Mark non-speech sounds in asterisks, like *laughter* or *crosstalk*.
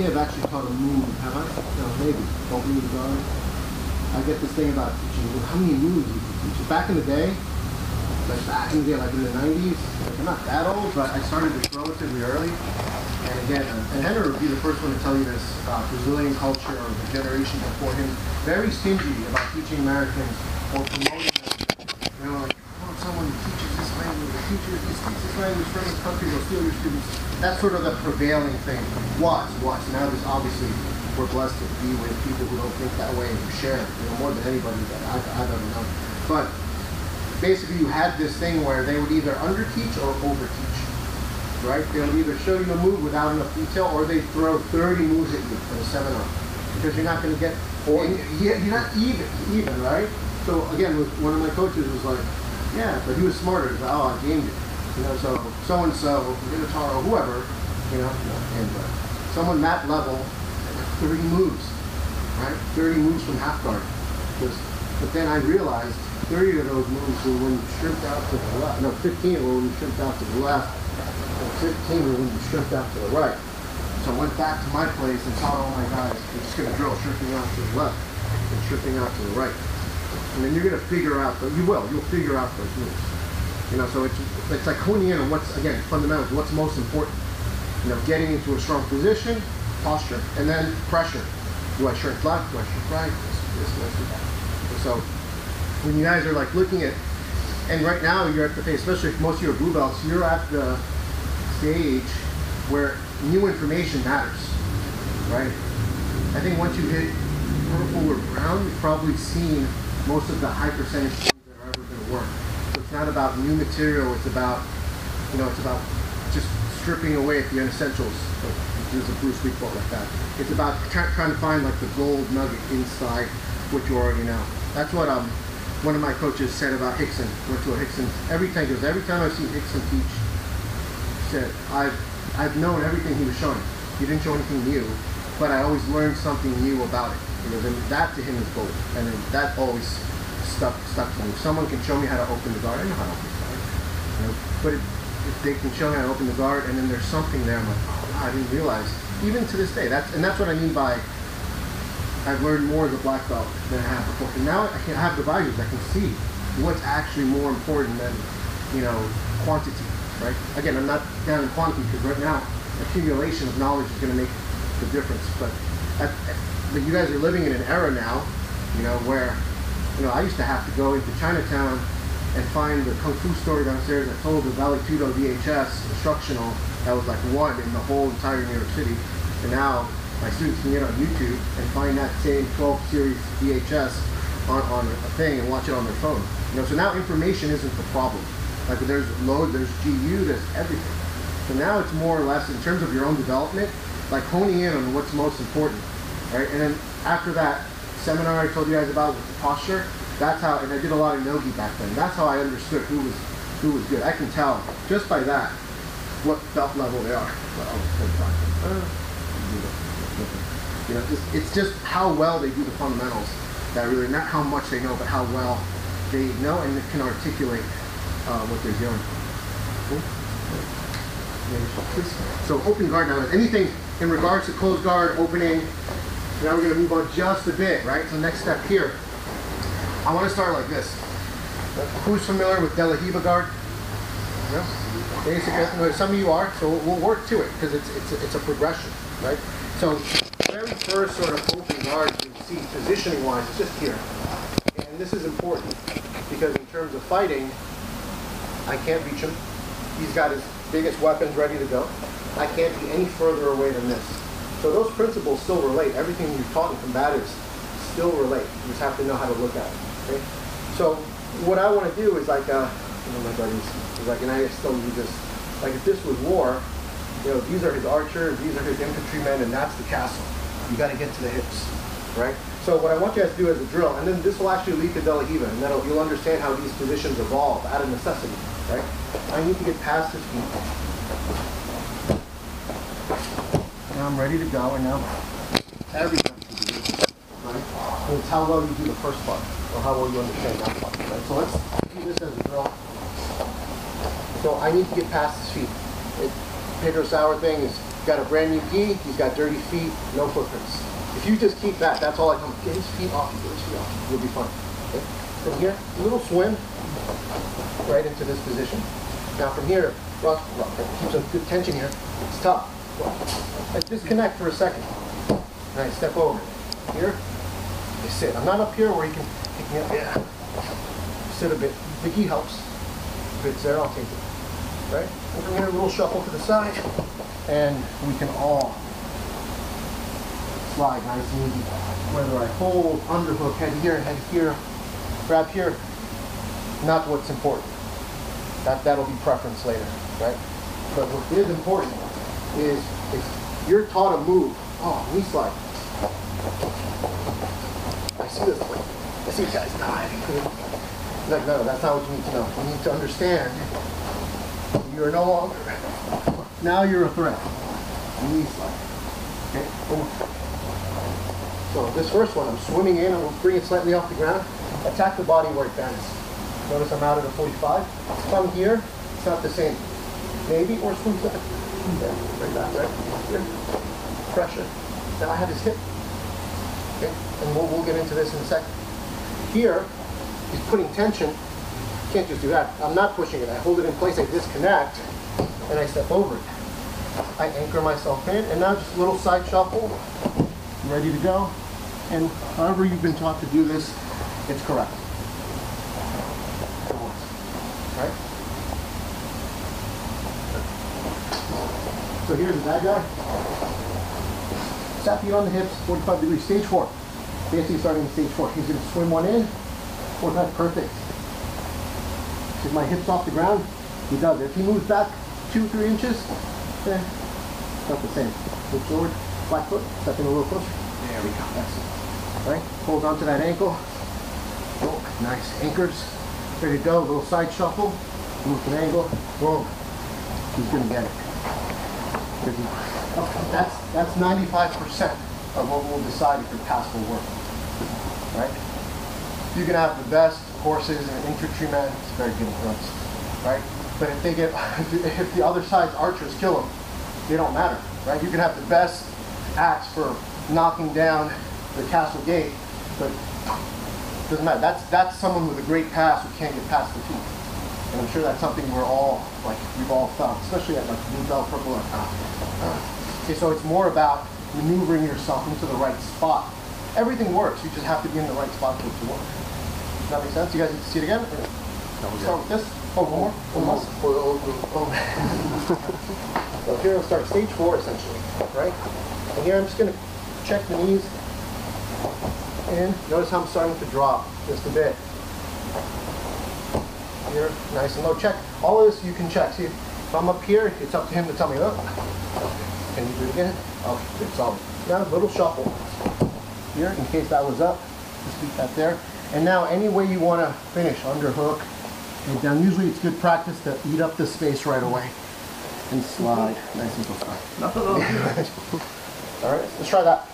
think I've actually taught a move, have I? No, maybe. Don't the guard. I get this thing about teaching. How many moves you can teach? Back in the day, like back in the day, like in the 90s, like I'm not that old, but I started this relatively early. And again, uh, and Henry would be the first one to tell you this, uh, Brazilian culture or the generation before him, very stingy about teaching Americans or promoting them. You know, like, oh, someone who teaches this language, or teaches this, teaches this language from this country, will steal your students. That's sort of the prevailing thing. Was, was. Now there's obviously, we're blessed to be with people who don't think that way and who share, you know, more than anybody that I've, I've ever known. But basically you had this thing where they would either underteach or overteach right? They'll either show you a move without enough detail, or they throw 30 moves at you in a seminar because you're not going to get. Or yeah, you're not even, even right? So again, with one of my coaches was like, yeah, but he was smarter. Oh, I gamed it. You know, so so and so, Minotauro, or whoever, you know, and uh, someone that level, 30 moves, right? 30 moves from half guard. Because, but then I realized 30 of those moves were when you shrimped out to the left. No, 15 were when you shrimped out to the left and 15 were when you shrimped out to the right. So I went back to my place and taught all my guys, we're just going to drill shrimping out to the left and shrimping out to the right. And then you're going to figure out, but you will, you'll figure out those moves. You know, so it's, it's like honing in on what's, again, fundamentals, what's most important. You know, getting into a strong position, posture, and then pressure. Do I shrink left? Do I shrink right? This, this, this. So when you guys are like looking at, and right now you're at the phase, especially if most of your blue belts, you're at the stage where new information matters, right? I think once you hit purple or brown, you've probably seen most of the high percentage things that are ever going to work. So it's not about new material, it's about, you know, it's about just stripping away at the unessentials. There's a Bruce Lee quote like that. It's about try, trying to find like the gold nugget inside what you already know. That's what um, one of my coaches said about Rickson. Went to a Rickson every time. Because every time I've seen Rickson teach, said, I've, I've known everything he was showing. He didn't show anything new, but I always learned something new about it. You know, then that to him is gold. And then that always stuck, stuck to me. If someone can show me how to open the guard, I know how to open the guard. You know, but if, if they can show me how to open the guard and then there's something there, I'm like, oh, I didn't realize. Even to this day, that's, and that's what I mean by I've learned more as a black belt than I have before. And now I can have the values. I can see what's actually more important than, you know, quantity right? Again, I'm not down in quantity because right now accumulation of knowledge is going to make the difference. But at, but you guys are living in an era now, you know, where you know I used to have to go into Chinatown and find the kung fu story downstairs that told the Vale Tudo VHS instructional that was like one in the whole entire New York City. And now my students can get on YouTube and find that same 12 series VHS on, on a thing and watch it on their phone. You know, so now information isn't the problem. Like there's load, there's GU, there's everything. So now it's more or less in terms of your own development, like honing in on what's most important, right? And then after that seminar I told you guys about with the posture, that's how, and I did a lot of nogi back then. That's how I understood who was who was good. I can tell just by that what belt level they are. You know, just, it's just how well they do the fundamentals that really, not how much they know, but how well they know and can articulate uh, what they're doing. So open guard now. Anything in regards to closed guard, opening, now we're going to move on just a bit, right? So next step here. I want to start like this. Who's familiar with De La Riva guard? No? Basically, some of you are, so we'll work to it because it's, it's, a, it's a progression, right? So very first sort of open guard you see positioning wise is just here. And this is important because in terms of fighting, I can't reach him. He's got his biggest weapons ready to go. I can't be any further away than this. So those principles still relate. Everything you've taught in combatives still relate. You just have to know how to look at it. Okay? So what I want to do is like, uh, you know, my buddies, is like, and I still do this. Like if this was war, you know, these are his archers, these are his infantrymen, and that's the castle. You got to get to the hips, right? So what I want you guys to do as a drill, and then this will actually lead to De La and then you'll understand how these positions evolve out of necessity right? I need to get past this feet. Now I'm ready to go, and now everything right? So it's how well you do the first part, or how well you understand that part, right? So let's do this as a drill. So I need to get past his feet. It, Pedro Sauer thing is got a brand new gi, he's got dirty feet, no footprints. If you just keep that, that's all I come. Get his feet off, get his feet off. You'll be fine. Okay? From here, a little swim right into this position. Now from here, rock, rock, keep some good tension here. It's tough. I disconnect for a second. And I step over. Here, I sit. I'm not up here where you can pick me up. Yeah. Sit a bit. The gi helps. If it's there, I'll take it. Right? And from here, a little shuffle to the side. And we can all slide nice and easy. Whether I hold, underhook, head here, head here, grab here, not what's important. That, that'll be preference later, right? But what is important is if you're taught a move, oh, knee slide. I see this, I see guys dying. Like, no, that's not what you need to know. You need to understand you're no longer, now you're a threat. Knee slide. Okay. So this first one, I'm swimming in, I'm bringing it slightly off the ground, attack the body where it bends. Notice I'm out at a 45. Come here, it's not the same. Maybe, or swim. Yeah, like that, right? Here. Pressure. Now I have his hip. Okay, and we'll, we'll get into this in a second. Here, he's putting tension. Can't just do that. I'm not pushing it. I hold it in place, I disconnect, and I step over it. I anchor myself in, and now just a little side shuffle. Ready to go. And however you've been taught to do this, it's correct. Right? So here's the bad guy. Sat feet on the hips, 45 degrees, stage four. Basically starting in stage four. He's gonna swim one in, 45, perfect. Is my hips off the ground? He does. If he moves back two, three inches, eh, not the same. Move forward, flat foot, step in a little closer. There we go. Excellent. Right? Hold on to that ankle. Oh, nice. Anchors. Ready to go. Little side shuffle. Move an angle. Boom. He's gonna get it. That's that's 95% of what we'll decide if your pass will work. Right? You can have the best horses and infantrymen. It's very good us. Right? But if they get, *laughs* if the other side's archers kill them, they don't matter. Right? You can have the best axe for knocking down the castle gate, but doesn't matter. That's that's someone with a great pass who can't get past the feet. And I'm sure that's something we're all like we've all felt, especially at like blue belt, purple. belt. Okay, so it's more about maneuvering yourself into the right spot. Everything works. You just have to be in the right spot for it to work. Does that make sense? You guys need to see it again? Start with this. Oh, one more. One more. Oh. oh *laughs* so here we'll start stage four essentially, right? And here I'm just gonna check the knees in. Notice how I'm starting to drop just a bit. Here, nice and low. Check. All of this you can check. See, if I'm up here, it's up to him to tell me, oh, can you do it again? Okay, good, solid. Now, a little shuffle here in case that was up. Just keep that there. And now, any way you want to finish, underhook and down. Usually it's good practice to eat up the space right away and slide. Nice and slow. *laughs* All right, let's try that.